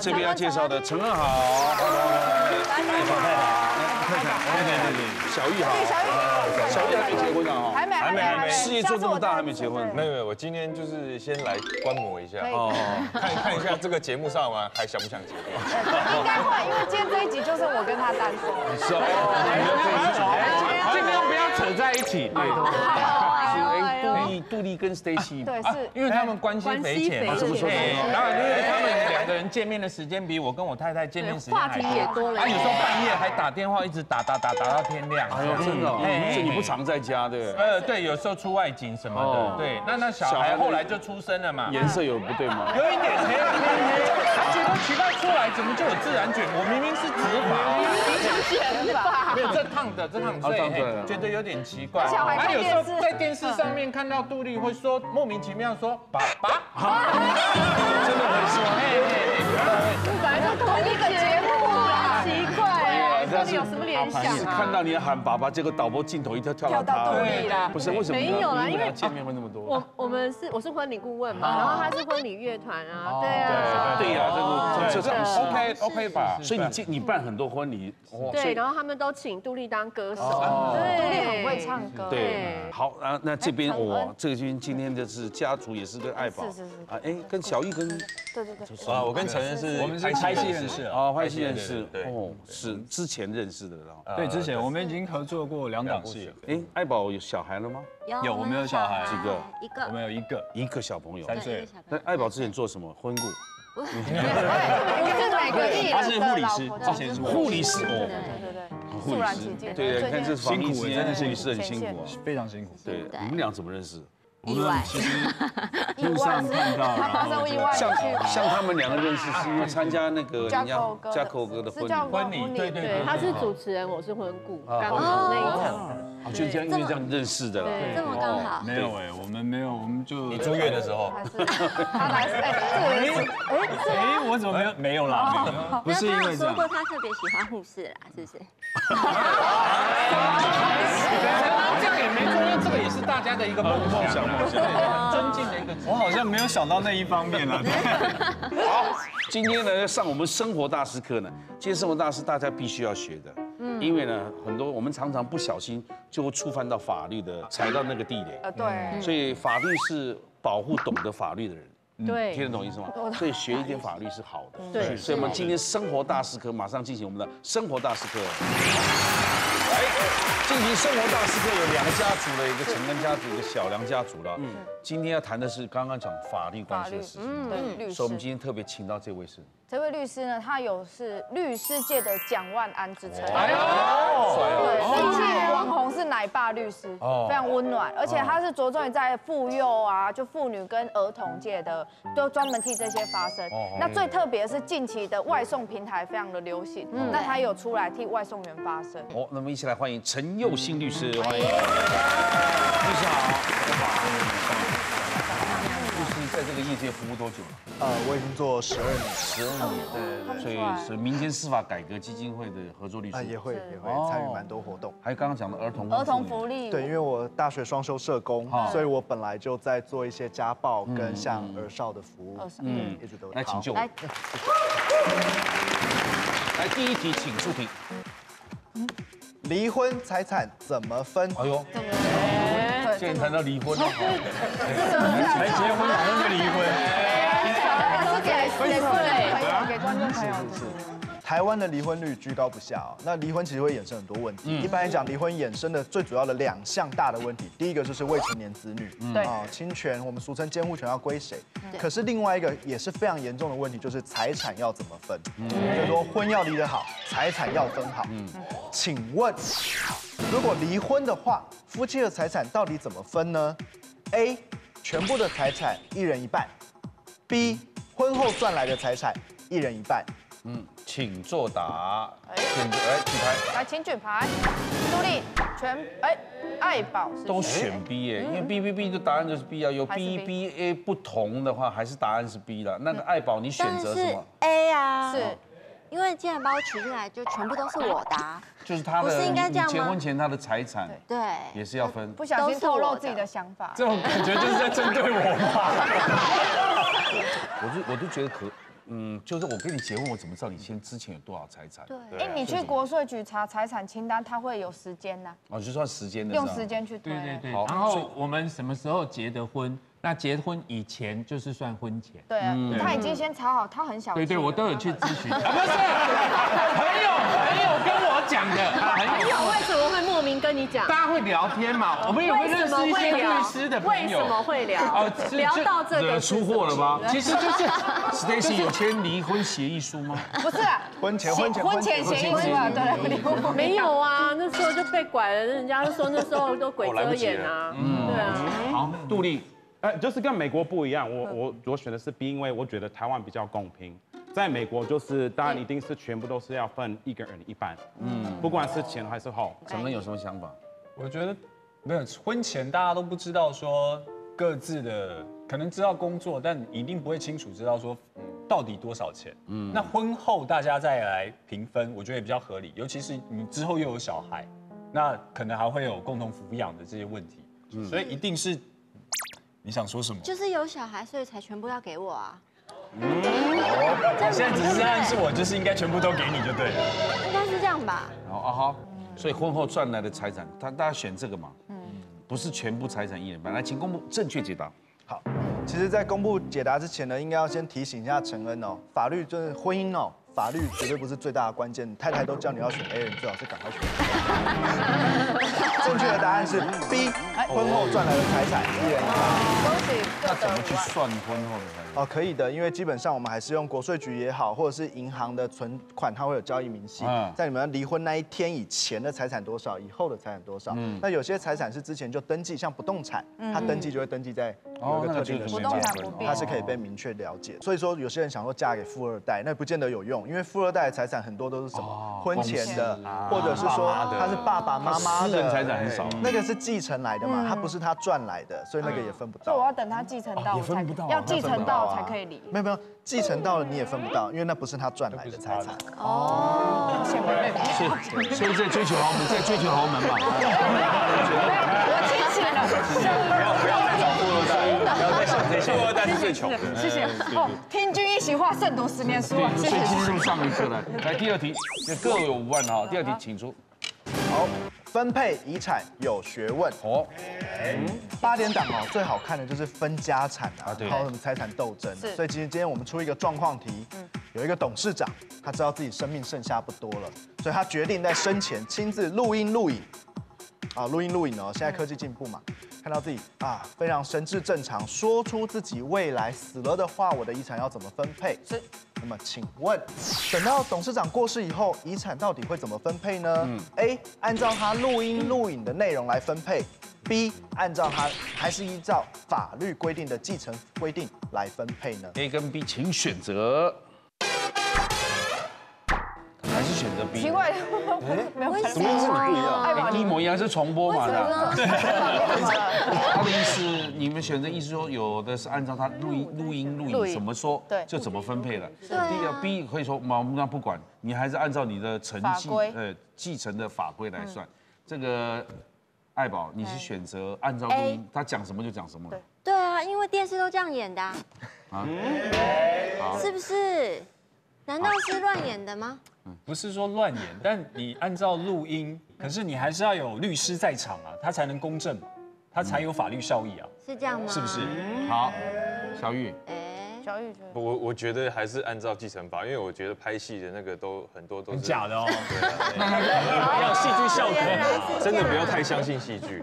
这边要介绍的陈恩好，太好太好，看看，对对对对，小玉。好，小玉还没结婚呢哈，还没还没。还没，事业做这么大还没结婚，没有没有，我今天就是先来观摩一下，哦，看看一下这个节目上完还想不想结婚？应该会，因为今天这一集就是我跟他单身。是哦，这个不要扯在一起，对。杜丽跟 Stacy，对，是因为他们关系匪浅嘛，怎么说？然后因为他们两个人见面的时间比我跟我太太见面时间话题也多了。啊，有时候半夜还打电话，一直打打打打到天亮。哎呦，真的，所以你不常在家，对呃，对，有时候出外景什么的，对。那那小孩后来就出生了嘛，颜色有不对吗？有一点黑黑黑，他觉得奇怪，出来怎么就有自然卷？我明明是直发，卷发，没有这烫的，这烫的，觉得有点奇怪。小孩他有时候在电视上面看到杜丽会说。莫名其妙说爸爸，真的很说，本来就同一个节到底有什么联想啊？看到你喊爸爸，结果导播镜头一跳跳到杜丽了，不是为什么？没有啦，因为见面会那么多。我我们是我是婚礼顾问嘛，然后他是婚礼乐团啊，对啊，对呀，这个这个 OK OK 吧？所以你你办很多婚礼，对，然后他们都请杜丽当歌手，对，杜丽很会唱歌，对，好啊，那这边我这边今天的是家族，也是跟爱宝，是是是，啊，哎，跟小玉跟，对对对，啊，我跟陈恩是，我们是拍戏认识。啊，拍戏认识，哦，是之前认识的了，对，之前我们已经合作过两档戏了。哎，爱宝有小孩了吗？有，我们有小孩，几个？一个，我们有一个，一个小朋友，三岁。那爱宝之前做什么？婚顾。我 是哪个艺他是护理师，之前是护理师哦。对对对，护理师。对，你看这辛苦，真的护理师很辛苦啊，非常辛苦。对，你们俩怎么认识？意外，路上看到，他发生意外。像像他们两个认识是因为参加那个家口哥家口哥的婚礼，婚礼，对对对，他是主持人，我是婚顾，刚好那一场，就这样因为这样认识的了，这么刚好。没有哎，我们没有，我们就你住院的时候，他来哎 哎哎，我怎么没有？没有啦？不是因为说过他特别喜欢护士啦，是不是？这样也没错，因为这个也是大家的一个梦想。尊敬的一个，我好像没有想到那一方面了。好，今天呢上我们生活大师课呢，今天生活大师大家必须要学的，嗯，因为呢很多我们常常不小心就会触犯到法律的，踩到那个地雷。呃，对。所以法律是保护懂得法律的人，对，听得懂意思吗？所以学一点法律是好的。对。所以我们今天生活大师课马上进行我们的生活大师课。进行生活大师课有两个家族的一个陈恩家族，一个小梁家族了。今天要谈的是刚刚讲法律关系的事情。嗯，律师。所以我们今天特别请到这位是。这位律师呢，他有是律师界的蒋万安之称。哎呦，对，人气网红是奶爸律师，非常温暖，而且他是着重于在妇幼啊，就妇女跟儿童界的，都专门替这些发声。那最特别是近期的外送平台非常的流行，那他有出来替外送员发声。哦，那么一起来欢迎陈佑新律师，欢迎。律师好。在这个业界服务多久了？呃，我已经做十二年，十二年，对，所以是民间司法改革基金会的合作律师，也会也会参与蛮多活动。还有刚刚讲的儿童儿童福利，对，因为我大学双修社工，所以我本来就在做一些家暴跟像儿少的服务，嗯，一直都来请就来，来 第一题，请出题。离婚财产怎么分？哎呦。现在谈到离婚，才结婚马上就离婚，是给给观给观众朋友。台湾的离婚率居高不下哦，那离婚其实会衍生很多问题。一般来讲，离婚衍生的最主要的两项大的问题，第一个就是未成年子女，对啊，侵权，我们俗称监护权要归谁？可是另外一个也是非常严重的问题，就是财产要怎么分？就是说婚要离得好，财产要分好。嗯，请问。如果离婚的话，夫妻的财产到底怎么分呢？A，全部的财产一人一半；B，婚后赚来的财产一人一半。嗯，请作答。选择，哎，举牌。来，请举牌。朱莉，全，哎，爱宝是都选 B 耶，因为 B B B 的答案就是 B 啊，有 B B B A 不同的话，还是答案是 B 了。那个爱宝你选择什么？A 啊，是因为既然把我娶进来，就全部都是我的啊。就是他的，不是应该这样吗结婚前他的财产对，也是要分。不小心透露自己的想法。这种感觉就是在针对我吧？我就我就觉得可，嗯，就是我跟你结婚，我怎么知道你先之前有多少财产？对，哎，你去国税局查财产清单，它会有时间呢，哦，就算时间的。用时。间去推。对对对，好然后我们什么时候结的婚？那结婚以前就是算婚前。对啊，他已经先查好，他很小气。对对，我都有去咨询。啊，不是，朋友朋友跟我讲的，朋朋友友为什么会莫名跟你讲？大家会聊天嘛？我们有没有认识一些律师的朋友？为什么会聊哦？聊到这个出货了吗其实就是？Stacy 有签离婚协议书吗？不是啊，婚前婚前婚前协议书啊，对离婚没有啊，那时候就被拐了，人家就说那时候都鬼遮眼啊，对啊。好，杜丽，呃，就是跟美国不一样，我我我选的是 B，因为我觉得台湾比较公平。在美国，就是当然一定是全部都是要分一个人一半，嗯，不管是前还是后。陈恩有什么想法？我觉得没有婚前大家都不知道说各自的，可能知道工作，但一定不会清楚知道说到底多少钱。嗯，那婚后大家再来平分，我觉得也比较合理。尤其是你之后又有小孩，那可能还会有共同抚养的这些问题，所以一定是你想说什么？就是有小孩，所以才全部要给我啊。嗯现在只是暗示我就是应该全部都给你就对了。应该是这样吧？好啊好，所以婚后赚来的财产，他大家选这个嘛，嗯，不是全部财产一人半。来，请公布正确解答。好，其实，在公布解答之前呢，应该要先提醒一下陈恩哦，法律就是婚姻哦，法律绝对不是最大的关键。太太都叫你要选 A，你最好是赶快选。正确的答案是 B，婚后赚来的财产一人一半。恭喜各那怎么。去算婚后的财产？哦，可以的，因为基本上我们还是用国税局也好，或者是银行的存款，它会有交易明细嗯，在你们离婚那一天以前的财产多少，以后的财产多少。那有些财产是之前就登记，像不动产，它登记就会登记在有一个特定的时间它是可以被明确了解。所以说，有些人想说嫁给富二代，那不见得有用，因为富二代的财产很多都是什么婚前的，或者是说他是爸爸妈妈私人的财产很少。那个是继承来的嘛，他不是他赚来的，所以那个也分不到。所以我要等他继承到，也我才分不到啊要继承到才可以离。没有没有，继承到了你也分不到，因为那不是他赚来的财产。所以所以在追求豪门，在追求豪门嘛。我清醒了，不要不要再找富二代，不要再想这些，富二代是最穷的。谢谢。哦，听君一席话，胜读十年书啊！谢谢。今天上一课了。来第二题，也各有五万哈。第二题请出。好，分配遗产有学问。哦，八点档哦，最好看的就是分家产啊，对还有什么财产斗争。所以其实今天我们出一个状况题，有一个董事长，他知道自己生命剩下不多了，所以他决定在生前亲自录音录影。啊，录音录影哦，现在科技进步嘛，看到自己啊非常神智正常，说出自己未来死了的话，我的遗产要怎么分配？是。那么请问，等到董事长过世以后，遗产到底会怎么分配呢、嗯 a 按照他录音录影的内容来分配；B 按照他还是依照法律规定的继承规定来分配呢？A 跟 B，请选择。奇怪，没有看为什么？爱宝一模一样是重播嘛？对。他的意思，你们选择意思说，有的是按照他录音录音录录影影怎么说，对就怎么分配了。第一个 B 可以说，嘛那不管，你还是按照你的成绩呃继承的法规来算。这个爱宝，你是选择按照录音，他讲什么就讲什么了。对啊，因为电视都这样演的啊，啊，是不是？难道是乱演的吗？不是说乱演，但你按照录音，可是你还是要有律师在场啊，他才能公正，他才有法律效益啊，是这样吗？是不是？？好，小玉，哎，小玉觉得不我我觉得还是按照继承法，因为我觉得拍戏的那个都很多都是很假的哦，要有戏剧效果。真的不要太相信戏剧。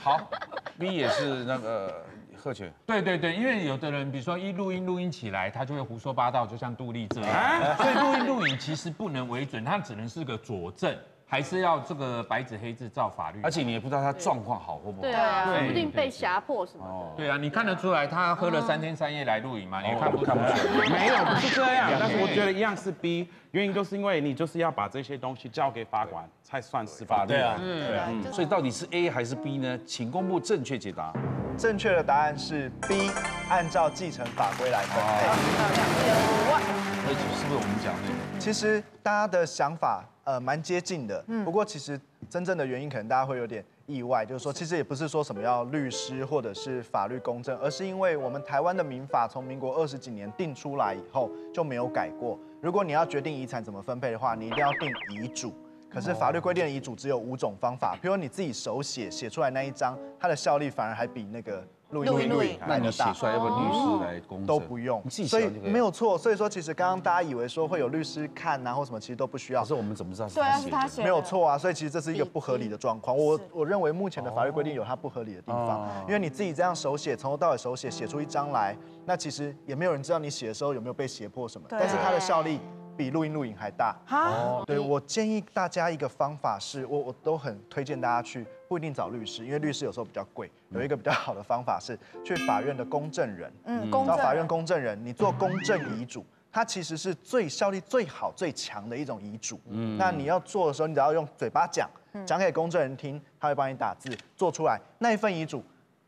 好，B 也是那个贺全。对对对，因为有的人，比如说一录音录音起来，他就会胡说八道，就像杜丽这样。所以录音录影其实不能为准，它只能是个佐证。还是要这个白纸黑字照法律，而且你也不知道他状况好或不好。对啊，对说不定被胁迫什么的。对啊，你看得出来他喝了三天三夜来录影吗？你看不看不出来？没有，不是这样。但是我觉得一样是 B，原因就是因为你就是要把这些东西交给法官才算是法律。对啊，嗯，所以到底是 A 还是 B 呢？请公布正确解答。正确的答案是 B，按照继承法规来分配。五万，那是不是我们讲那个？其实大家的想法呃蛮接近的，不过其实真正的原因可能大家会有点意外，就是说其实也不是说什么要律师或者是法律公正，而是因为我们台湾的民法从民国二十几年定出来以后就没有改过。如果你要决定遗产怎么分配的话，你一定要定遗嘱。可是法律规定的遗嘱只有五种方法，比如你自己手写写出来那一张，它的效力反而还比那个录音录音录影那你来的大。写出来要不要律师来公证？都不用所以没有错。所以说，其实刚刚大家以为说会有律师看啊或什么，其实都不需要可。是我们怎么知道是对啊，他写的？是他写的，没有错啊，所以其实这是一个不合理的状况。我我认为目前的法律规定有它不合理的地方，因为你自己这样手写，从头到尾手写写出一张来，那其实也没有人知道你写的时候有没有被胁迫什么，但是它的效力比录音录影还大。哈，对我建议大家一个方法是，我我都很推荐大家去，不一定找律师，因为律师有时候比较贵。有一个比较好的方法是去法院的公证人，嗯，公证法院公证人，你做公证遗嘱，它其实是最效力最好、最强的一种遗嘱。嗯，那你要做的时候，你只要用嘴巴讲，讲给公证人听，他会帮你打字做出来，那一份遗嘱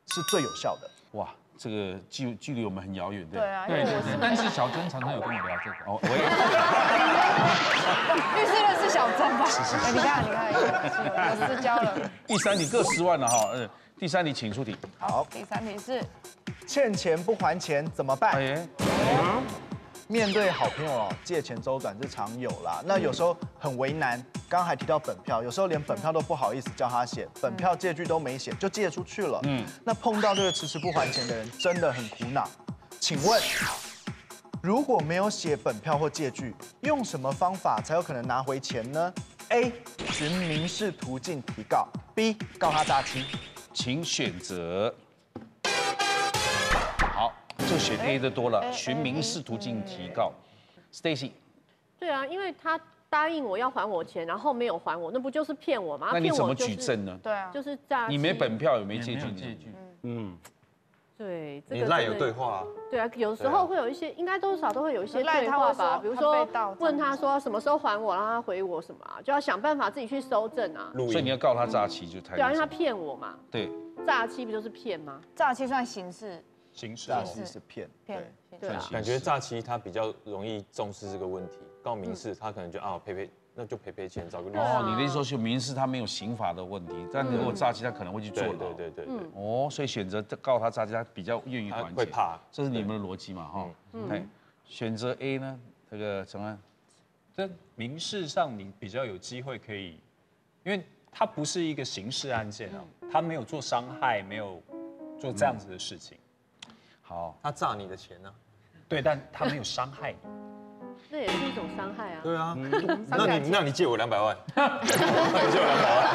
是最有效的。哇，这个距距离我们很遥远，对啊，因对对为我是，对但是小珍常常有跟我聊这个。哦，我也 律师认识小珍吧？哎，你看，你看，有有私交了。第三题各十万了哈，嗯，第三题请出题。好，第三题是欠钱不还钱怎么办？哎，面对好朋友哦，借钱周转是常有啦。那有时候很为难，刚刚还提到本票，有时候连本票都不好意思叫他写，本票借据都没写就借出去了。嗯，那碰到这个迟迟不还钱的人，真的很苦恼。请问，如果没有写本票或借据，用什么方法才有可能拿回钱呢？A. 循民事途径提告；B. 告他诈欺。请选择。好，就选 A 的多了，寻民事途径提告。Stacy，对啊，因为他答应我要还我钱，然后没有还我，那不就是骗我吗？那你怎么举证呢？对啊，就是诈欺。你没本票，也没没借据？有借据，嗯，对，这个你赖有对话啊，对啊，有时候会有一些，应该多少都会有一些赖他会对话吧，比如说问他说什么时候还我，让他回我什么啊，就要想办法自己去收证啊。录音所以你要告他诈欺，就太对啊，因为他骗我嘛，对，诈欺不就是骗吗？诈欺算刑事刑事诈欺是骗，骗对。，感觉诈欺他比较容易重视这个问题，告民事他可能就啊赔赔，那就赔赔钱，找个律师。哦，你的意思说是民事他没有刑法的问题，但如果诈欺他可能会去坐对牢。对对对对，哦，所以选择告他诈欺，他比较愿意还。会怕这是你们的逻辑嘛？哈，对，选择 A 呢？这个陈安，在民事上你比较有机会可以，因为他不是一个刑事案件啊，他没有做伤害，没有做这样子的事情，好，他诈你的钱呢？对，但他没有伤害你。那也是一种伤害啊。对啊，伤那你那你借我两百万，那你借我两百万，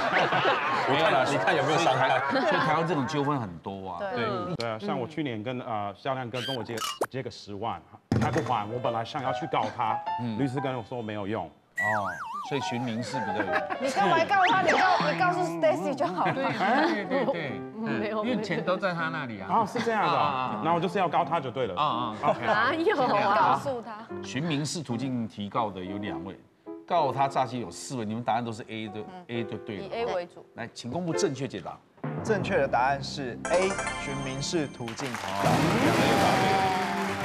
没有了，你看有没有伤害？所以台湾这种纠纷很多啊。对嗯对啊，像我去年跟呃肖亮哥跟我借借个十万，他不还，我本来想要去告他，律师跟我说没有用。哦，所以寻民事比较有。你干嘛告他？你告你告诉 Stacy 就好了。对对对，没有因为钱都在他那里啊。哦，是这样的那我就是要告他就对了。啊啊，哪有告啊？诉他，寻民事途径提告的有两位，告他诈欺有四位，你们答案都是 A 的，A 就对以。A 为主。来，请公布正确解答。正确的答案是 A，寻民事途径提告。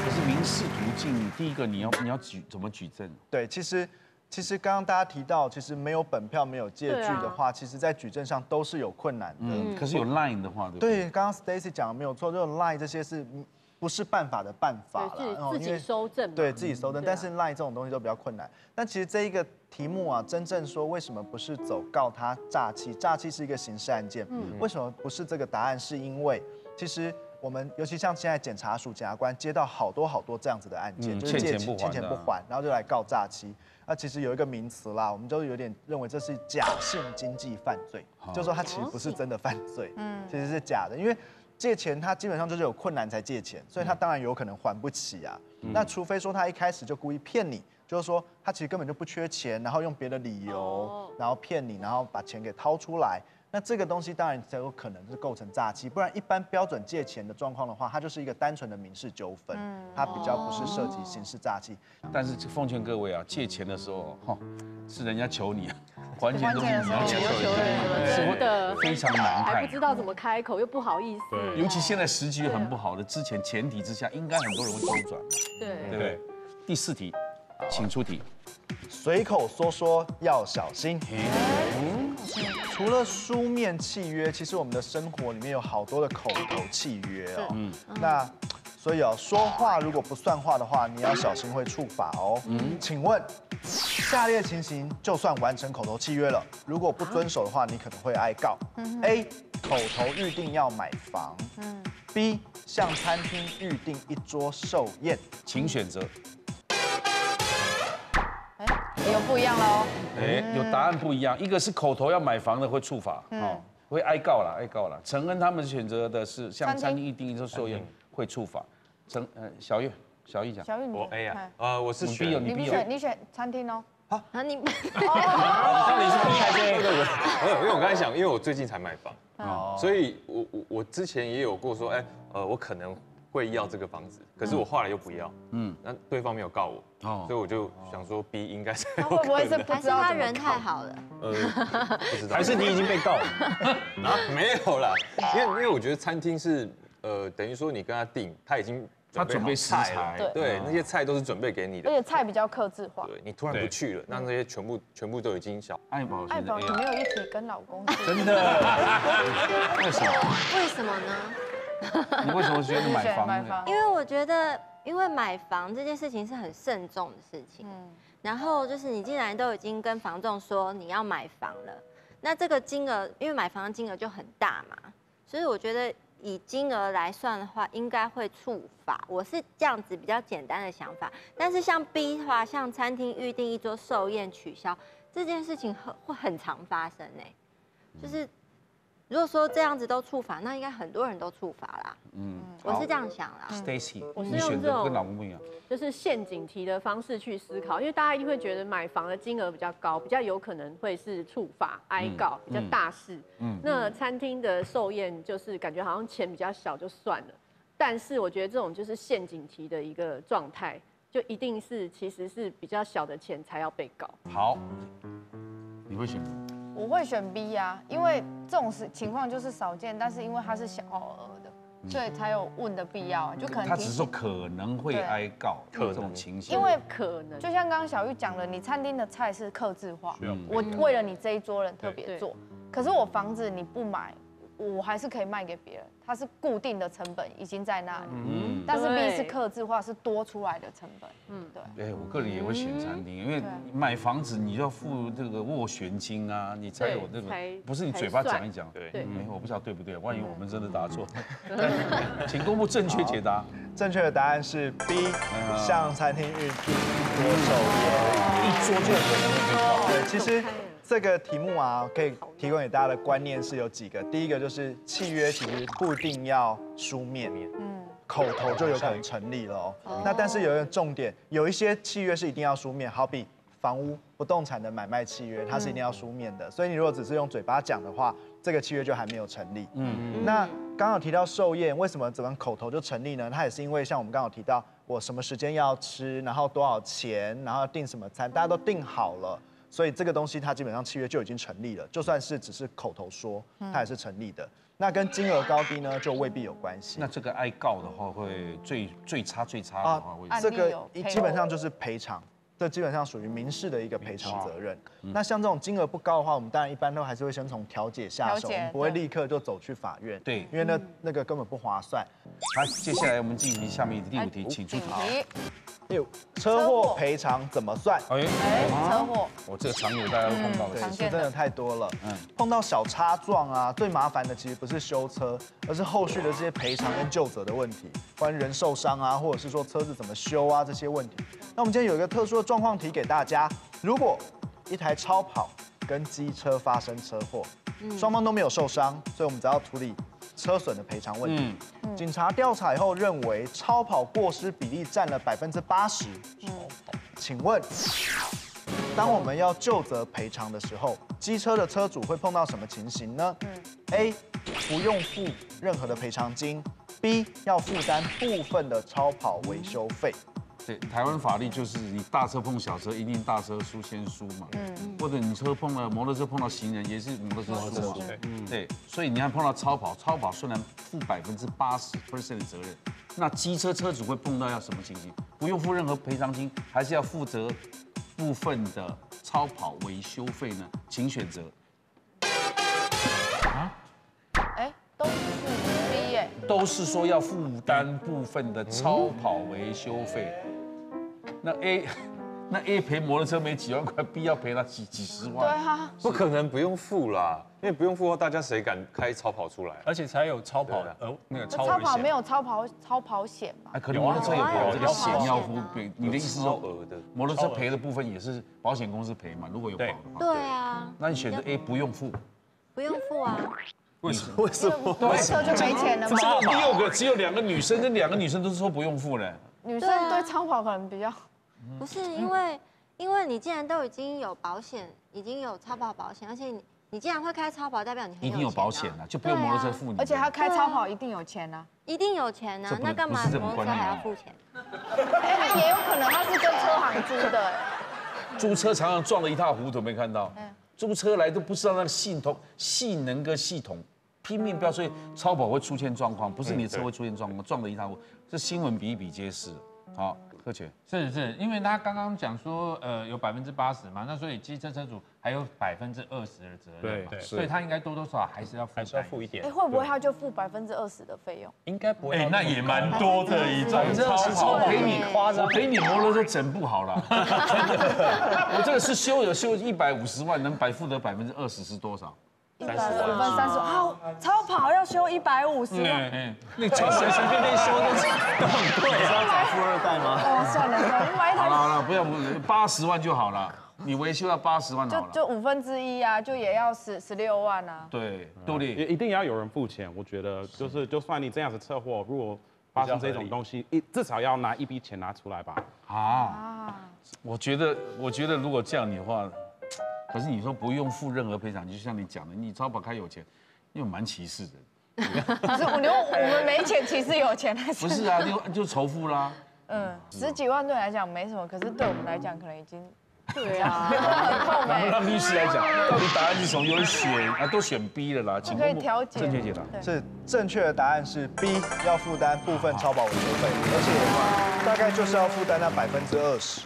可是民事途径，第一个你要你要举怎么举证？对，其实其实刚刚大家提到，其实没有本票、没有借据的话，其实在举证上都是有困难的。嗯，可是有 Line 的话，对不对？对，刚刚 Stacy 讲的没有错，这种 line 这些是嗯不是办法的办法对，了，自己自己收证嘛。对自己收证，但是 line 这种东西都比较困难。但其实这一个题目啊，真正说为什么不是走告他诈欺？诈欺是一个刑事案件，为什么不是这个答案？是因为其实我们尤其像现在检察署、检察官接到好多好多这样子的案件，嗯就是借欠钱不还欠钱不还，然后就来告诈欺。那其实有一个名词啦，我们就有点认为这是假性经济犯罪，就说它其实不是真的犯罪，嗯，其实是假的，因为借钱他基本上就是有困难才借钱，所以他当然有可能还不起啊。那除非说他一开始就故意骗你，就是说他其实根本就不缺钱，然后用别的理由，然后骗你，然后把钱给掏出来。那这个东西当然才有可能是构成诈欺，不然一般标准借钱的状况的话，它就是一个单纯的民事纠纷，它比较不是涉及刑事诈欺。但是奉劝各位啊，借钱的时候哈，是人家求你啊，还钱都是你要求人，真的非常难看还不。知道怎么开口，又不好意思。尤其现在时局很不好的之前前提之下，应该很多人会周转，对对不对？第四题，请出题。随口说说要小心。除了书面契约，其实我们的生活里面有好多的口头契约哦。嗯，那所以哦，说话如果不算话的话，你要小心会触法哦。嗯，请问下列情形就算完成口头契约了，如果不遵守的话，你可能会挨告。A 口头预定要买房。嗯。B 向餐厅预定一桌寿宴。请选择。有不一样喽。哎，有答案不一样，一个是口头要买房的会触法，哦，会挨告了，挨告了。陈恩他们选择的是像餐厅预定一桌寿宴会触法。陈呃小月，小玉讲。小玉你。我 A 呀，呃，我是你 B 有你你。选你选餐厅哦。啊你 那你是 B 还是 A？没有，因为我刚才想，因为我最近才买房，哦，所以我我我之前也有过说，哎，呃，我可能会要这个房子，可是我后来又不要，嗯，那对方没有告我，哦，所以我就想说 B 应该是他会不会是不还是他人太好了？呃，不知道，还是你已经被告了？啊，没有啦，因为因为我觉得餐厅是呃，等于说你跟他订，他已经他准备食材对，那些菜都是准备给你的而，且菜比较克制化。对你突然不去了，那那些全部全部都已经小，爱宝爱宝，你没有一起跟老公真的？为什么？为什么呢？你为什么觉得买房呢？买房因为我觉得，因为买房这件事情是很慎重的事情。嗯然后就是你既然都已经跟房仲说你要买房了，那这个金额，因为买房的金额就很大嘛，所以我觉得以金额来算的话，应该会触法。我是这样子比较简单的想法。但是像 B 的话，像餐厅预定一桌寿宴取消这件事情很会很常发生呢、就是如果说这样子都触法，那应该很多人都触法啦。嗯，我是这样想啦。Stacy，我是选用这种择跟老公不一样。就是陷阱题的方式去思考，因为大家一定会觉得买房的金额比较高，比较有可能会是触法挨告，比较大事。嗯那餐厅的寿宴就是感觉好像钱比较小就算了，但是我觉得这种就是陷阱题的一个状态，就一定是其实是比较小的钱才要被告。好，你会选？我会选 B 呀、因为这种是情况就是少见，但是因为它是小额的，所以才有问的必要啊，就可能他只是说。可能会挨告这种情形，因为可能。就像刚刚小玉讲的，你餐厅的菜是客制化，我为了你这一桌人特别做，可是我房子你不买，我还是可以卖给别人，它是固定的成本已经在那里，嗯，但是 B 是客制化，是多出来的成本，嗯，对。哎，我个人也会选餐厅，因为对。买房子你就要付这个斡旋金啊，你才有那个，不是你嘴巴讲一讲。对对。哎，我不知道对不对，万一我们真的答错，请公布正确解答。正确的答案是 B，向餐厅预定一桌寿宴。一桌就有可能会被告。对，其实这个题目啊，可以提供给大家的观念是有几个。第一个就是契约其实不一定要书面，嗯，口头就有可能成立了哦。那但是有一个重点，有一些契约是一定要书面，好比房屋、不动产的买卖契约，它是一定要书面的。所以你如果只是用嘴巴讲的话，这个契约就还没有成立。嗯，那刚刚有提到寿宴，为什么怎么口头就成立呢？它也是因为像我们刚刚有提到，我什么时间要吃，然后多少钱，然后订什么餐，大家都订好了。所以这个东西它基本上契约就已经成立了，就算是只是口头说，它也是成立的。那跟金额高低呢，就未必有关系。那这个挨告的话，会最最差最差的话会案这个基本上就是赔偿，这基本上属于民事的一个赔偿责任。那像这种金额不高的话，我们当然一般都还是会先从调解下手，我们不会立刻就走去法院。对因为那那个根本不划算。好，接下来我们进行下面第五题，请出顶题。题，六，车祸赔偿怎么算？哎，哎，车祸，我这个常有大家都碰到对，的常见的是真的太多了。嗯嗯，碰到小擦撞啊，最麻烦的其实不是修车，而是后续的这些赔偿跟救责的问题，关于人受伤啊，或者是说车子怎么修啊这些问题。那我们今天有一个特殊的状况题给大家：如果一台超跑跟机车发生车祸，双方都没有受伤，所以我们只要处理车损的赔偿问题。警察调查以后认为，超跑过失比例占了百分之八十。请问，当我们要就责赔偿的时候，机车的车主会碰到什么情形呢？A 不用付任何的赔偿金，B 要负担部分的超跑维修费。对，台湾法律就是你大车碰小车，一定大车输先输嘛。嗯。或者你车碰了摩托车碰到行人，也是摩托车输嘛。对。对，所以你看碰到超跑，超跑虽然负百分之八十 percent 的责任，那机车车主会碰到要什么情形？不用付任何赔偿金，还是要负责部分的超跑维修费呢？请选择。啊？哎，都是。都是说要负担部分的超跑维修费。那 A，那 A 赔摩托车没几万块，B 要赔他几几十万。对啊，不可能不用付啦，因为不用付的话，大家谁敢开超跑出来？而且才有超跑的，呃，那个超超跑没有超跑超跑险嘛？哎，可能摩托车也有这个险要付。你的意思说，摩托车赔的部分也是保险公司赔嘛？如果有保的话。对啊。那你选择 A 不用付？不用付啊。为什么？为什么？摩托车就没钱了吗？六个只有两个女生，那两个女生都是说不用付嘞。女生对超跑可能比较。不是因为，因为你既然都已经有保险，已经有超跑保险，而且你你既然会开超跑，代表你一定有保险啊，就不用摩托车付你。而且他开超跑一定有钱啊，一定有钱啊，那干嘛摩托车还要付钱？哎，也有可能他是跟车行租的，租车常常撞得一塌糊涂，没看到？租车来都不知道那个系统、性能跟系统拼命飙，所以超跑会出现状况，不是你的车会出现状况，撞得一塌糊涂，这新闻比比皆是。好。客气是是，因为他刚刚讲说，呃，有百分之八十嘛，那所以机车车主还有百分之二十的责任，对对，所以他应该多多少少还是要还是要付一点。哎，会不会他就付百分之二十的费用？应该不会。哎，那也蛮多的一种超跑，我给你夸张，我给你摩托车整不好了。我这个是修有修一百五十万，能百付的百分之二十是多少？三十万，三十好，超跑要修一百五十万，嗯，那随随便便修都是都很贵，是要找富二代吗？哦，算了算了，买一台好了不要八十万就好了，你维修要八十万好了，就就五分之一啊，就也要十十六万啊。对，杜丽一定要有人付钱，我觉得就是就算你这样子车祸，如果发生这种东西，一至少要拿一笔钱拿出来吧。啊，我觉得我觉得如果这样你的话。可是你说不用付任何赔偿，就像你讲的，你超跑开有钱，又蛮歧视的。可是我我们没钱，歧视有钱还是？不是啊，就就仇富啦。嗯，十几万对来讲没什么，可是对我们来讲可能已经。对啊，很痛哎。让律师来讲，到底答案是什么？有人选啊，都选 B 了啦，请可以调解。正确解答是正确的答案是 B，要负担部分超保维修费，而且大概就是要负担那百分之二十。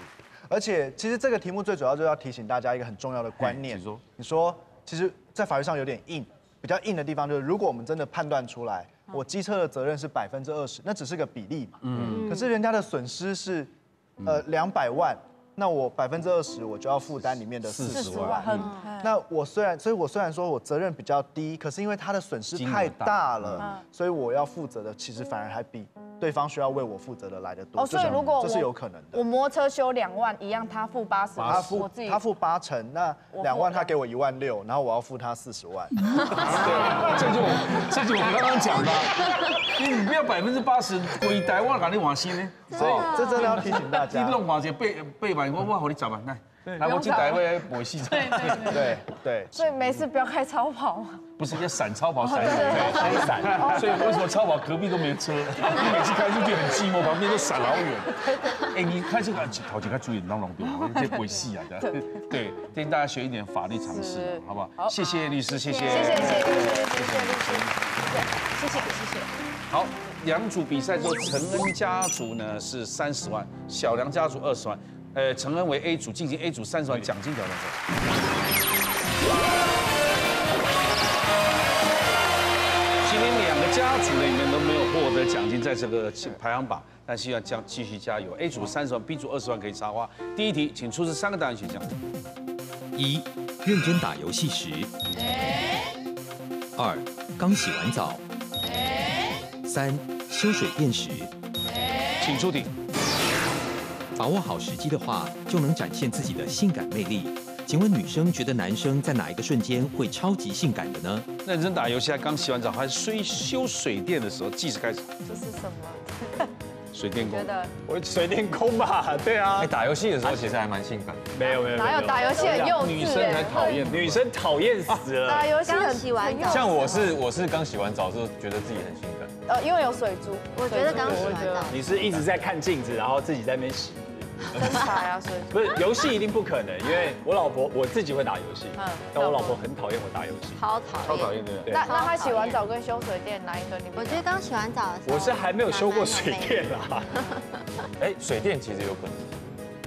而且，其实这个题目最主要就是要提醒大家一个很重要的观念。你说，其实，在法律上有点硬，比较硬的地方就是，如果我们真的判断出来，我机车的责任是百分之二十，那只是个比例嘛。嗯。可是人家的损失是，呃，两百万。那我百分之二十，我就要负担里面的四十万。那我虽然，所以我虽然说我责任比较低，可是因为他的损失太大了，所以我要负责的其实反而还比对方需要为我负责的来的多。哦，所以如果这是有可能的。我摩托车修两万，一样他付八十，他付他付八成，那两万他给我一万六，然后我要付他四十万。对，这就这就我刚刚讲的，你不要百分之八十归台湾，赶紧往西呢。所以这真的要提醒大家，你弄花钱背背完。我我和你找吧，来，来我去带位博戏。对对对对。所以没事不要开超跑。不是要闪超跑闪闪闪，所以为什么超跑隔壁都没车？你每次开出去很寂寞，旁边都闪老远。哎，你开 这个跑起来注意当龙兵，这鬼戏啊！对，跟大家学一点法律常识，好不好？好，谢谢律师，谢谢。谢谢谢谢谢谢律师，谢谢谢谢。好，两组比赛之后，陈恩家族呢是三十万，小梁家族二十万。呃，陈恩为 A 组进行 A 组三十万奖金挑战赛。今天两个家族里面都没有获得奖金，在这个排行榜，但希望将继续加油。A 组三十万，B 组二十万可以插花。第一题，请出示三个答案选项：一、认真打游戏时；二、刚洗完澡；三、修水电时。请出题。把握好时机的话，就能展现自己的性感魅力。请问女生觉得男生在哪一个瞬间会超级性感的呢？认真打游戏，还刚洗完澡，还水修水电的时候，计时开始。这是什么？水电工。觉得我水电工吧，对啊哎，。打游戏的时候其实还蛮性感的。没有没有，哪有打游戏很幼稚？女生才讨厌，女生讨厌死了。打游戏很洗完澡，像我是我是刚洗完澡之后觉得自己很性感。呃，因为有水珠，我觉得刚洗完澡，你是一直在看镜子，然后自己在那边洗。身材啊，所以。不是游戏一定不可能，因为我老婆我自己会打游戏，嗯但我老婆很讨厌我打游戏。超讨厌，超讨厌的。对那那她洗完澡跟修水电哪一个你？我觉得刚洗完澡的时候，我是还没有修过水电啊，哎，水电其实有可能，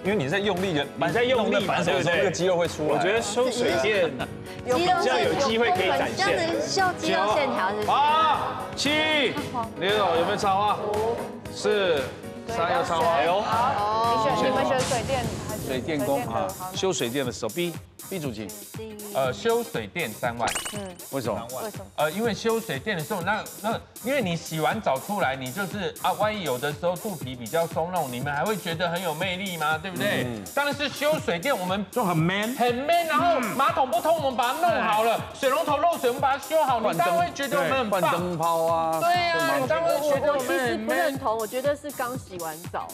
因为你在用力的，你在用力嘛扳手的时候，那个肌肉会出来。我觉得修水电肌肉比较有机会可以展这样现。子秀肌肉线条是八、七、六，有没有超啊？五？四、三要插花。哎呦，你选你们选水电水电工啊，修水电的时候，B B 主题，呃，修水电三万，为什么？为什么？呃，因为修水电的时候，那那因为你洗完澡出来，你就是啊，万一有的时候肚皮比较松动，你们还会觉得很有魅力吗？对不对？当然是修水电我们就很 man。很 man，然后马桶不通，我们把它弄好了，水龙头漏水，我们把它修好，你当然会觉得我们很棒。换灯泡啊。对呀，你当然会觉得我我其实们很不认 man。同，我觉得是刚洗完澡，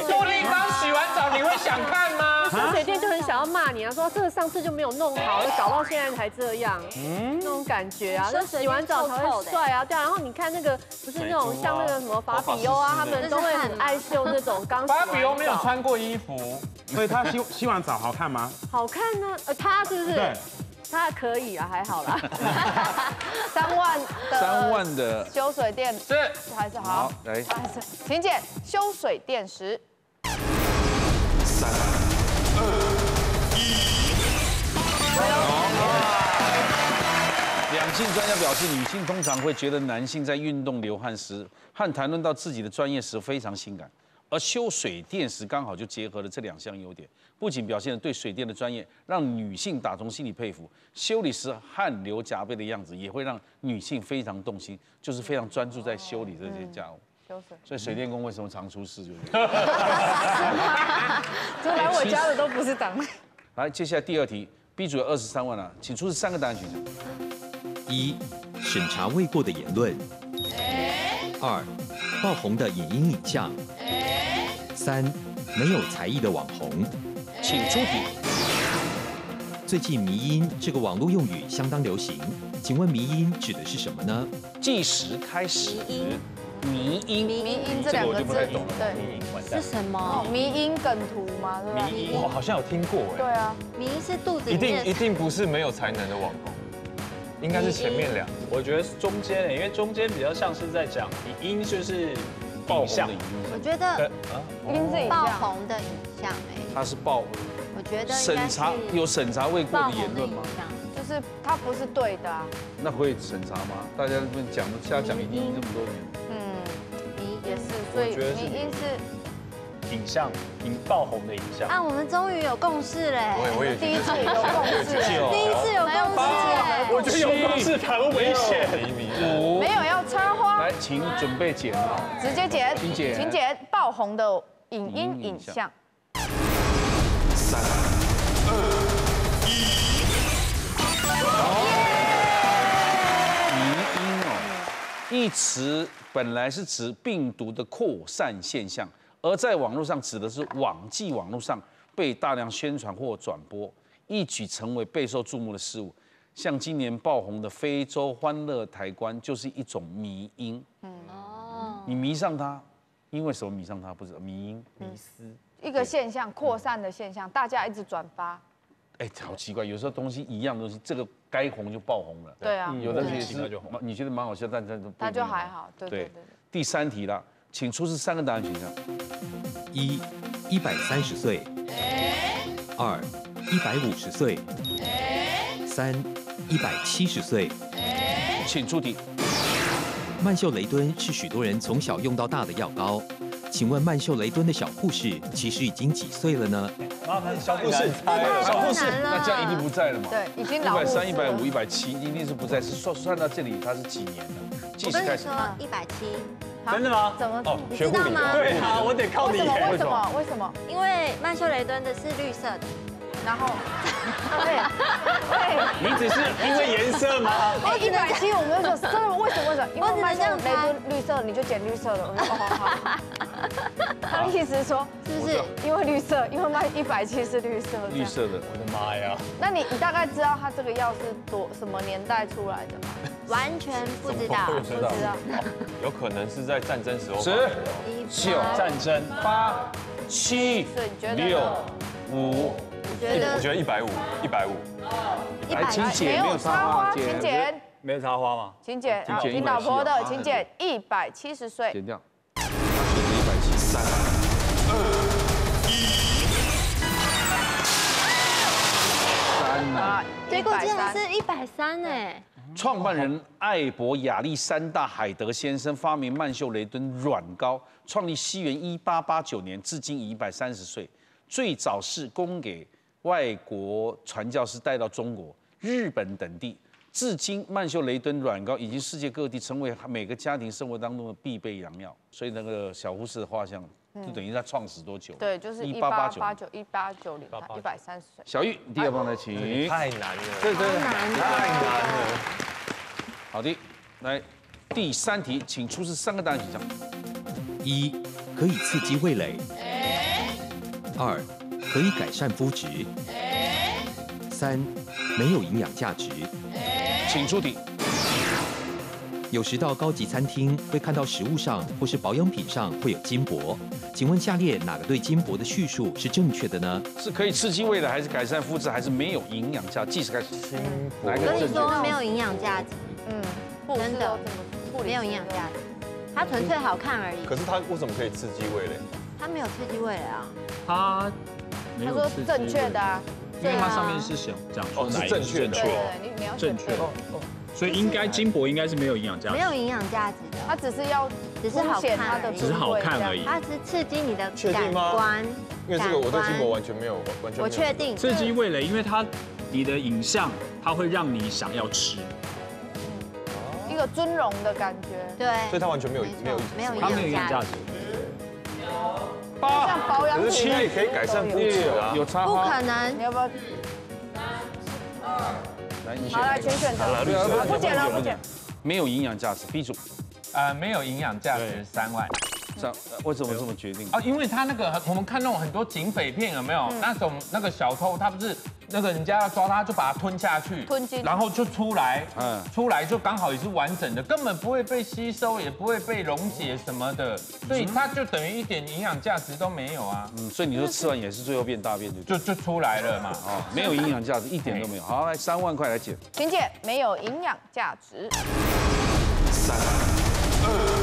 说不定刚洗完澡，你会想看吗？修水店就很想要骂你啊，说这个上次就没有弄好，搞到现在才这样，嗯那种感觉啊，就洗完澡才会帅啊，对啊。然后你看那个不是那种像那个什么法比欧啊，他们都会很爱秀那种刚洗芭完澡。比欧没有穿过衣服，所以他洗洗完澡好看吗？好看呢，呃，他是不是对？他可以啊，还好啦。三万的三万的，修水电是还是好好？来，请简修水电时。两性专家表示，女性通常会觉得男性在运动流汗时和谈论到自己的专业时非常性感，而修水电时刚好就结合了这两项优点，不仅表现了对水电的专业，让女性打从心里佩服，修理时汗流浃背的样子也会让女性非常动心，就是非常专注在修理这些家务。所以水电工为什么常出事？就是 这来我家的都不是党内。来，接下来第二题，B 组有二十三万了，请出示三个答案选项。一、审查未过的言论；二、爆红的影音影像；三、没有才艺的网红。请出题。最近“迷音”这个网络用语相当流行，请问“迷音”指的是什么呢？计时开始。迷音，迷音这两个字，对，是什么？迷音梗图吗，对吧？迷我好像有听过哎。对啊，迷音是肚子一里面定一定不是没有才能的网红，应该是前面两个。我觉得是中间欸因为中间比较像是在讲迷音，就是爆红的影像，我觉得音是影爆，红的影像哎，他是爆我觉得审查有审查未过的言论吗？像。就是他不是对的啊。那会审查吗？大家这边讲瞎讲已经这么多年，嗯，你也是，所以我觉得是迷音是影像影爆红的影像。啊，我们终于有共识嘞！我也我也第一次有共识，第一次有共识哎！我觉得有共识很危险。五没有要插花，来，请准备剪啊！直接剪，请剪请剪爆红的影音影影像像。迷音哦，一词本来是指病毒的扩散现象，而在网络上指的是网际网络上被大量宣传或转播，一举成为备受注目的事物。像今年爆红的非洲欢乐台湾就是一种迷音。哦，你迷上它，因为什么迷上它？不知道迷音。迷思。一个现象，扩散的现象，大家一直转发。哎，好奇怪，有时候东西一样东西，这个该红就爆红了。对啊，有的莫名也是其妙就红，你觉得蛮好笑，但但就还好。对对对对对。第三题了，请出示三个答案选项。一、一百三十岁；二、一百五十岁；三、一百七十岁。请出题。曼秀雷敦是许多人从小用到大的药膏，请问曼秀雷敦的小护士其实已经几岁了呢？麻烦小护士，小护士那这样一定不在了嘛？对，已经老一百三、一百五、一百七，一定是不在。是算算到这里，他是几年的？计时开始。我跟你说一百七，真的吗？怎么？你知道吗？对啊，我得靠你为什么？为。什么？为什么？因为曼秀雷敦的是绿色的，然后，对对，你只是因为颜色吗？哎，一百七我们就说真的为什么为什么？因为麦秀雷敦绿色，你就剪绿色的。我说 哦好好。他的意思是说，是不是因为绿色？因为卖一百七是绿色。绿色的，我的妈呀！那你你大概知道他这个药是多什么年代出来的吗？完全不知道，不知道。有可能是在战争时候。十、九、战争、八、七、六、五。我觉得我觉得一百五，一百五。来，请姐没有插花，请剪。没有插花吗？请剪，你老婆的，请剪一百七十岁。剪掉。一百七十三。二一。三啊！结果竟然是一百三哎。创办人艾伯亚历山大海德先生发明曼秀雷敦软膏，创立西元一八八九年，至今已一百三十岁。最早是供给外国传教士带到中国、日本等地，至今曼秀雷敦软膏已经世界各地成为每个家庭生活当中的必备良药。所以那个小护士的画像，就等于他创始多久？对，就是一八八九一八九零，一百三十岁。小玉，第二棒来，请。太难了，对对，太难了。好的，来第三题，请出示三个答案选项：一，可以刺激味蕾；二，可以改善肤质；三，没有营养价值。请出题。有时到高级餐厅会看到食物上或是保养品上会有金箔，请问下列哪个对金箔的叙述是正确的呢？是可以刺激味蕾，还是改善肤质，还是没有营养价？即使开始。我跟你说没有营养价值。嗯，真的，没有营养价值，它纯粹好看而已。可是它为什么可以刺激味蕾？它没有刺激味蕾啊。它，他说正确的啊，因为它上面是写讲哦是正确的，对，你你要正确的。所以应该金箔应该是没有营养价值，没有营养价值的，它只是要只是好看的，只是好看而已。它是刺激你的感官。因为这个我对金箔完全没有完全。我确定。刺激味蕾，因为它你的影像它会让你想要吃。一个尊荣的感觉。对。所以它完全没有没有没有它没有营养价值。八。像保养品可以改善肤质啊，有差不可能。你要不要？好，来全选择，不剪了，不剪。没有营养价值，B 组。呃，没有营养价值，三万。这为什么这么决定？啊，因为他那个我们看那种很多警匪片有没有？那种那个小偷他不是那个人家要抓它就把它吞下去，吞进，然后就出来，嗯，出来就刚好也是完整的，根本不会被吸收，也不会被溶解什么的，所以它就等于一点营养价值都没有啊。嗯，所以你说吃完也是最后变大便就就就出来了嘛？哦，没有营养价值，一点都没有。好，来三万块来减。请姐，没有营养价值。三二。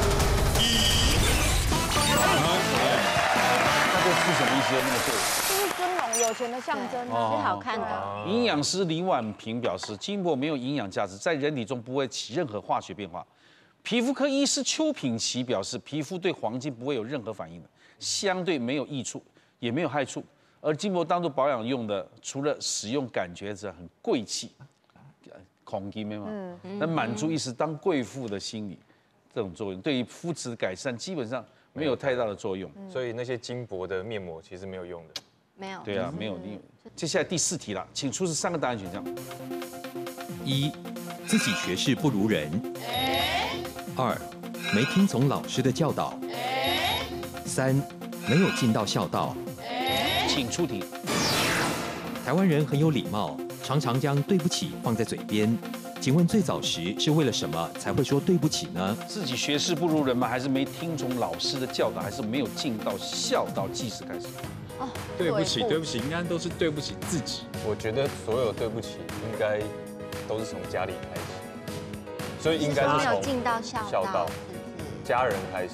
是什么意思？那么对，就是尊荣有钱的象征，是好看的。营养师李婉平表示，金箔没有营养价值，在人体中不会起任何化学变化。皮肤科医师邱品琪表示，皮肤对黄金不会有任何反应的，相对没有益处，也没有害处。而金箔当做保养用的，除了使用感觉是很贵气，恐金嘛，嗯，那满足一时当贵妇的心理，这种作用对于肤质改善基本上。没有太大的作用，所以那些金箔的面膜其实没有用的。没有。对啊，没有用。接下来第四题了，请出示三个答案选项：一，自己学识不如人；二，没听从老师的教导；三，没有尽到孝道。请出题。台湾人很有礼貌，常常将对不起放在嘴边。请问最早时是为了什么才会说对不起呢？自己学识不如人吗？还是没听从老师的教导？还是没有尽到孝道？计时开始。哦，对不起，对不起，应该都是对不起自己。我觉得所有对不起应该都是从家里开始，所以应该是没有尽到孝道？家人开始。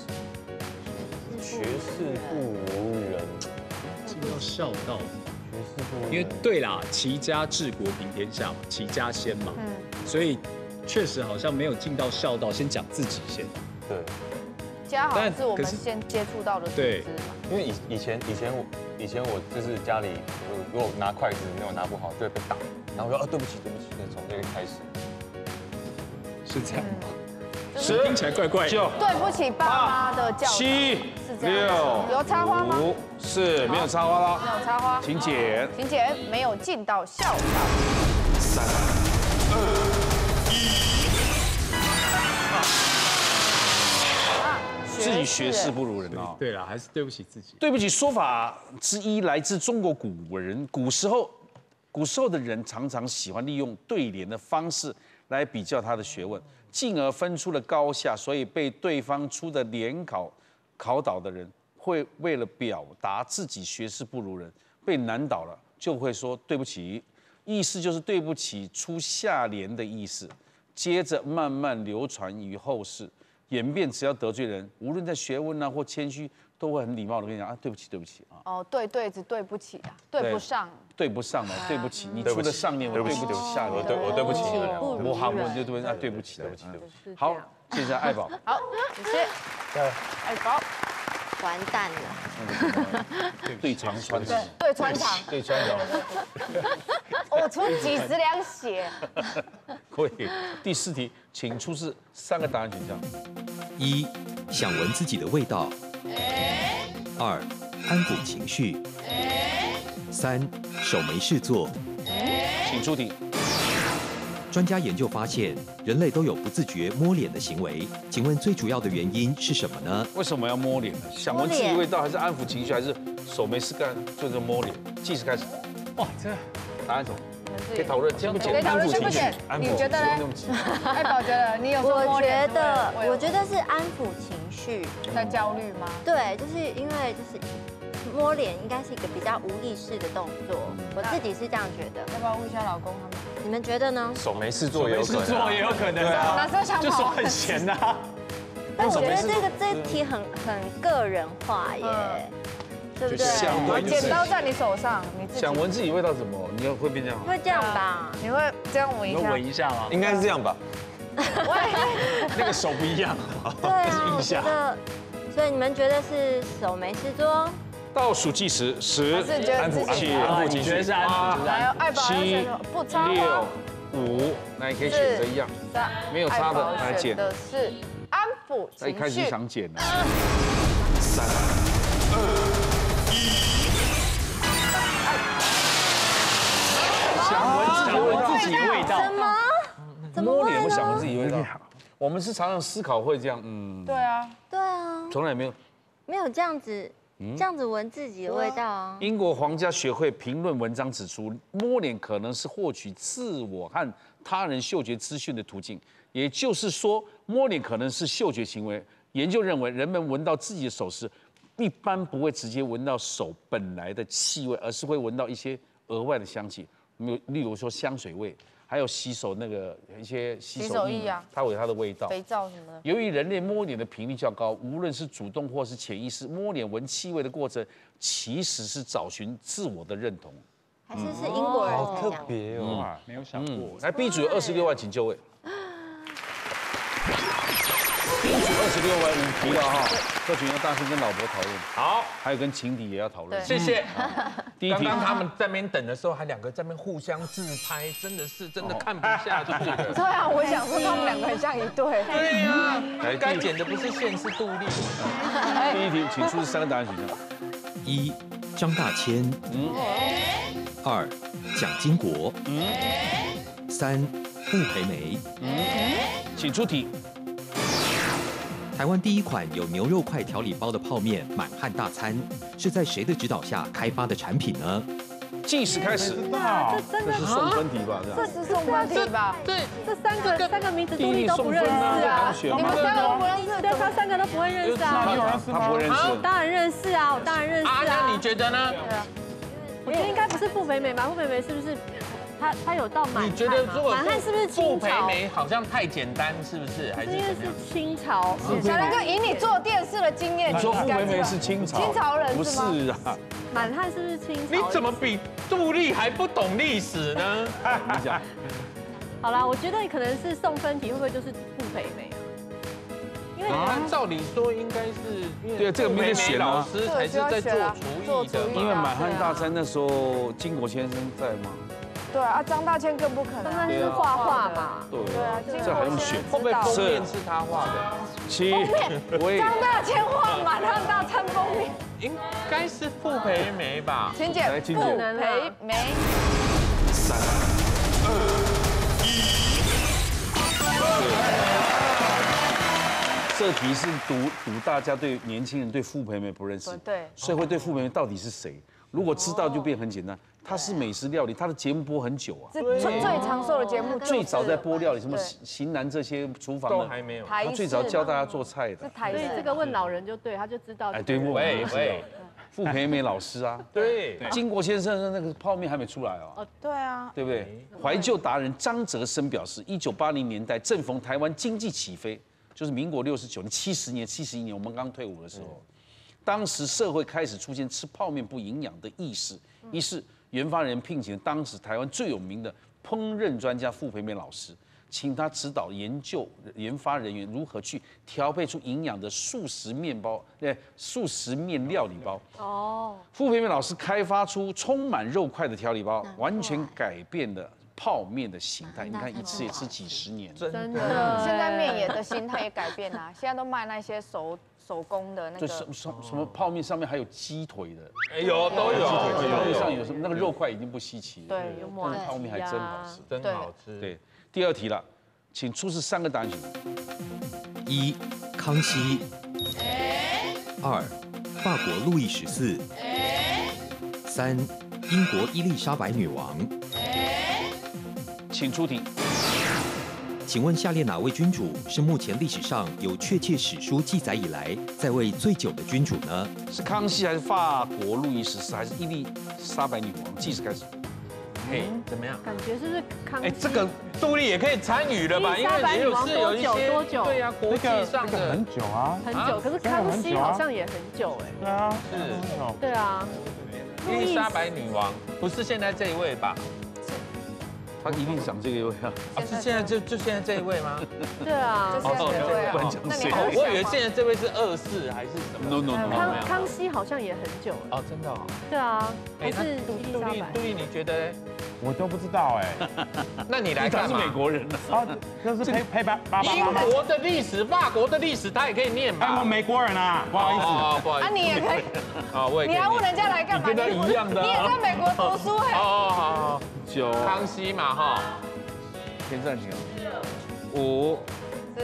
学识不如人，尽到孝道。因为对啦，齐家治国平天下嘛，齐家先嘛，嗯，所以确实好像没有尽到孝道，先讲自己先。对，家好是我们先接触到的对，因为以以前以前我以前我就是家里如果拿筷子没有拿不好就会被打，然后说啊对不起对不起，从这个开始。是这样吗？是听起来怪怪。九，对不起爸妈的教，七，是这样。六有插花吗？五四没有插花了，没有插花，请剪。请剪，没有进到孝道。三自己学识不如人啊！对了，还是对不起自己。对不起，说法之一来自中国古人，古时候，古时候的人常常喜欢利用对联的方式来比较他的学问，进而分出了高下。所以被对方出的联考考倒的人，会为了表达自己学识不如人，被难倒了，就会说对不起，意思就是对不起出下联的意思。接着慢慢流传于后世。演变，只要得罪人，无论在学问啊或谦虚，都会很礼貌的跟你讲啊，对不起，对不起啊。哦，对对子对不起啊，对不上，对不上嘛，对不起，你出了上面，我对不起下面，我对我对不起，我好，我就对啊，对不起，对不起，对不起。好，谢谢爱宝，好，谢谢。爱宝，完蛋了。对穿穿对穿肠，对穿肠。我出几十两血。可以。第四题，请出示三个答案选项：一、想闻自己的味道；二、安抚情绪；三、手没事做。请出题。专家研究发现，人类都有不自觉摸脸的行为。请问最主要的原因是什么呢？为什么要摸脸呢？想闻自己味道，还是安抚情绪，还是手没事干就是摸脸？计时开始。哇，这答案什么？可以讨论，先不简？安抚情绪。你觉得呢？爱宝觉得你有我觉得，我觉得是安抚情绪。在焦虑吗？对，就是因为就是摸脸应该是一个比较无意识的动作，我自己是这样觉得。要不要问一下老公他们？你们觉得呢？手没事做，有事做也有可能。男生想就手很闲呐。但我觉得这个这题很很个人化耶，对不对？想闻剪刀在你手上，你想闻自己味道怎么？你要会变这样？会这样吧？你会这样闻一下？闻一下吗？应该是这样吧？那个手不一样。对啊，我觉得。所以你们觉得是手没事做？倒数计时，十、安抚、安抚情绪，八、七、六、五，那你可以选择一样，没有差的来减。的是安抚情绪。一开始想减呢。三、二、一。想闻自己味道？什么？摸脸会想闻自己味道？我们是常常思考会这样，嗯。对啊，对啊。从来没有，没有这样子。这样子闻自己的味道啊！英国皇家学会评论文章指出，摸脸可能是获取自我和他人嗅觉资讯的途径，也就是说，摸脸可能是嗅觉行为。研究认为，人们闻到自己的手时，一般不会直接闻到手本来的气味，而是会闻到一些额外的香气，有例如说香水味。还有洗手那个一些洗手液啊，它有它的味道。肥皂什么的。由于人类摸脸的频率较高，无论是主动或是潜意识，摸脸闻气味的过程，其实是找寻自我的认同。还是是英国人？好特别哦，没有想过。来，B 组有二十六万，请就位。B 组二十六位五题了哈。这群要大声跟老婆讨论，好，还有跟情敌也要讨论，谢谢。第一题，刚刚他们在那边等的时候，还两个在那边互相自拍，真的是真的看不下去。对啊，我想说他们两个很像一对。对呀，该剪的不是线是杜丽。第一题，请出示三个答案选项：一、张大千；嗯，二、蒋经国；嗯，三、傅培梅。嗯，请出题。台湾第一款有牛肉块调理包的泡面满汉大餐，是在谁的指导下开发的产品呢？计时开始。这这是送分题吧？这是送分题吧？对，这三个三个名字杜丽都不认识啊！你们三个都不认识，对，他三个都不会认识啊！他不认识，当然认识啊！我当然认识啊！那你觉得呢？我觉得应该不是傅美美吧？傅美美是不是？他他有到满，你觉得如果满汉是不是清朝？傅培梅好像太简单，是不是？还是因为是清朝。小梁哥，以你做电视的经验，你说傅培梅是清朝？清朝人是吗？不是啊。满汉是不是清朝？你怎么比杜丽还不懂历史呢？你讲。好啦，我觉得可能是送分题，会不会就是傅培梅？因因为照理说应该是，对啊这个名字选啊老师才是在做厨艺的。因为满汉大餐那时候金国先生在嘛，对啊，张大千更不可能，他是画画嘛，对对啊，这还用选？会不会封面是他画的？七，喂，张大千画满汉大餐封面，应该是傅培梅吧？请姐，傅培梅，三二一，这题是赌赌大家对年轻人对傅培梅不认识，对，所以会对傅培梅到底是谁？如果知道就变很简单，他是美食料理，他的节目播很久啊，是最最长寿的节目，最早在播料理，什么型男这些厨房的都还没有，他最早教大家做菜的，所以这个问老人就对，他就知道。哎，对，喂喂，傅培梅老师啊，对，金国先生的那个泡面还没出来哦，哦，对啊，对不对？怀旧达人张哲生表示，一九八零年代正逢台湾经济起飞，就是民国六十九年、七十年、七十一年，我们刚退伍的时候，当时社会开始出现吃泡面不营养的意识，于是研发人聘请当时台湾最有名的烹饪专家傅培梅老师，请他指导研究研发人员如何去调配出营养的素食面包，呃，素食面料理包。哦，傅培梅老师开发出充满肉块的调理包，完全改变了泡面的形态。你看一次也吃几十年，真的。现在面也的心态也改变啦，现在都卖那些手手工的那个，就什什什么泡面上面还有鸡腿的，哎有都有，泡面上有什么那个肉块已经不稀奇了。对，有但是泡面还真好吃，真好吃。对，第二题了，请出示三个答案选择。一、康熙；二、法国路易十四；三、英国伊丽莎白女王。请出题。请问下列哪位君主是目前历史上有确切史书记载以来在位最久的君主呢？是康熙还是法国路易十四还是伊丽莎白女王？计时开始。嘿，怎么样？感觉是不是康熙？哎，这个杜丽也可以参与了吧？因为也有是有一些多久？对呀，国际上的很久啊，很久。可是康熙好像也很久哎。对啊，是。对啊。伊丽莎白女王不是现在这一位吧？他一定想这个位啊！是现在就就现在这一位吗？对啊，就现在这位啊。那你我以为现在这位是二世还是什么？No No No。康康熙好像也很久了。哦，真的。对啊。还是杜杜丽杜丽，你觉得？我都不知道哎。那你来看是美国人啊？那是陪陪爸爸。英国的历史、法国的历史，他也可以念吧？我美国人啊，不好意思，不好意思。啊，你也可以。啊，我也。你还问人家来干嘛？跟他一样的。你也在美国读书哎。哦，好好。九。康熙嘛，哈。先暂停。五、四、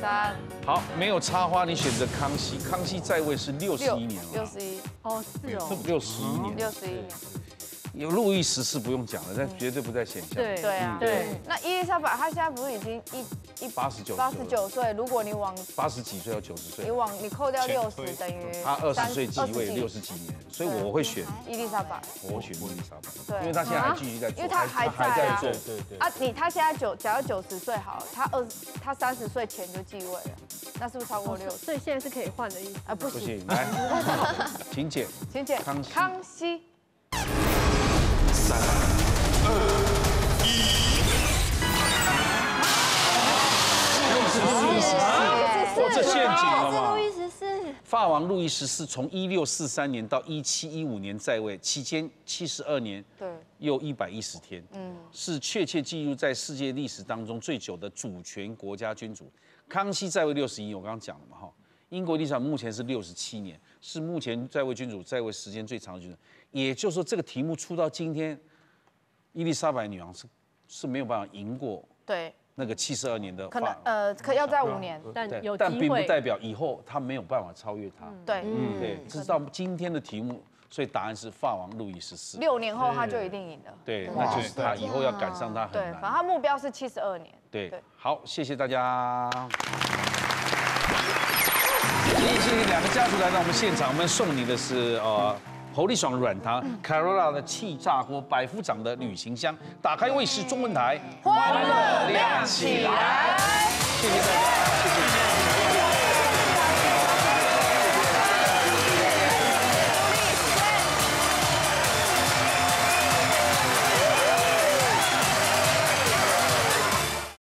三。好，没有插花，你选择康熙。康熙在位是六十一年了。六十一。哦，是哦。六十一年。六十一年。有路易十四不用讲了，但绝对不在选项。对对啊，对。那伊丽莎白她现在不是已经一一八十九八十九岁？如果你往八十几岁到九十岁，你往你扣掉六十，等于他二十岁继位六十几年，所以我会选伊丽莎白。我选伊丽莎白，对，因为他现在还继续在，因为他还在啊，对对对。啊，你他现在九，假如九十岁好了，他二他三十岁前就继位了，那是不是超过六？所以现在是可以换的意思啊？不行，来，请姐，请姐，康熙，康熙。三二一，哇，这陷阱了吗？路易十四，法王路易十四从一六四三年到一七一五年在位，期间七十二年，对，又一百一十天，嗯，是确切记录在世界历史当中最久的主权国家君主。康熙在位六十一年，我刚刚讲了嘛，哈，英国历史上目前是六十七年，是目前在位君主在位时间最长的君主。也就是说，这个题目出到今天，伊丽莎白女王是是没有办法赢过对那个七十二年的，可能呃，可要在五年，但有但并不代表以后他没有办法超越他。对，嗯，对，这是到今天的题目，所以答案是法王路易十四。六年后他就一定赢了。对，那就是他以后要赶上他很难。对，反正他目标是七十二年。对，好，谢谢大家。谢谢两个家族来到我们现场，我们送你的是呃。侯立爽软糖，Carola 的气炸锅，百夫长的旅行箱，打开卫视中文台，欢乐亮起来，谢谢大家，谢谢。